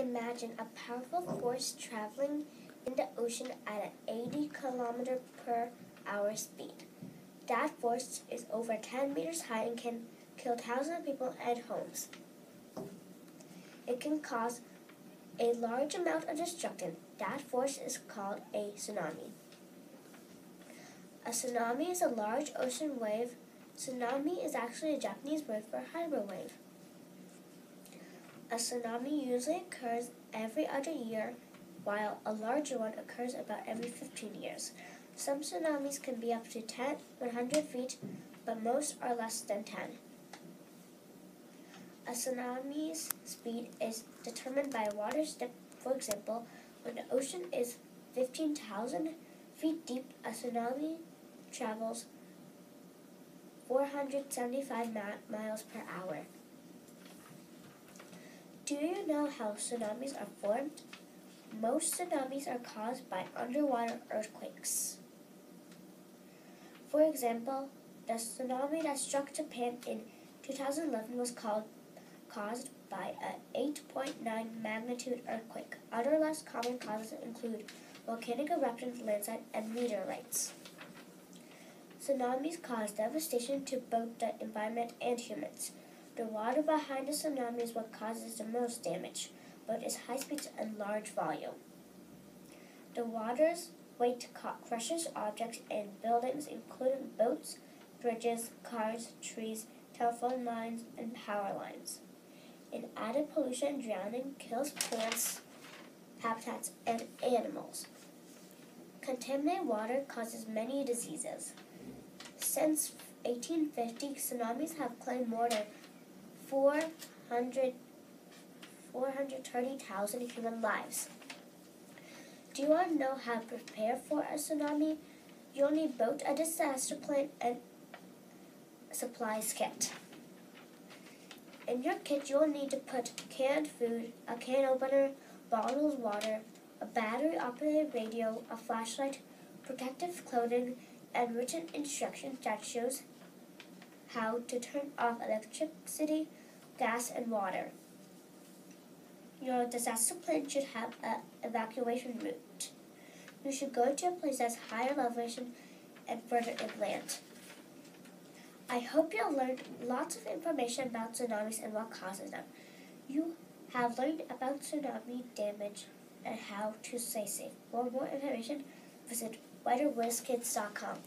Imagine a powerful force traveling in the ocean at an 80 kilometer per hour speed. That force is over 10 meters high and can kill thousands of people and homes. It can cause a large amount of destruction. That force is called a tsunami. A tsunami is a large ocean wave. Tsunami is actually a Japanese word for hydro wave. A tsunami usually occurs every other year, while a larger one occurs about every 15 years. Some tsunamis can be up to 10, 100 feet, but most are less than 10. A tsunami's speed is determined by water depth. For example, when the ocean is 15,000 feet deep, a tsunami travels 475 miles per hour. Do you know how tsunamis are formed? Most tsunamis are caused by underwater earthquakes. For example, the tsunami that struck Japan in 2011 was called, caused by an 8.9 magnitude earthquake. Other less common causes include volcanic eruptions, landslides, and meteorites. Tsunamis cause devastation to both the environment and humans. The water behind a tsunami is what causes the most damage, but its high speeds and large volume. The water's weight crushes objects and buildings, including boats, bridges, cars, trees, telephone lines, and power lines. In added pollution, and drowning kills plants, habitats, and animals. Contaminated water causes many diseases. Since 1850, tsunamis have claimed more than 400, 430,000 human lives. Do you want to know how to prepare for a tsunami? You'll need both a disaster plan and supplies kit. In your kit, you'll need to put canned food, a can opener, bottles of water, a battery-operated radio, a flashlight, protective clothing, and written instructions that shows how to turn off electricity, gas, and water. Your disaster plan should have an evacuation route. You should go to a place that's higher elevation and further inland. I hope you learned lots of information about tsunamis and what causes them. You have learned about tsunami damage and how to stay safe. For more information, visit WeatherWizKids.com.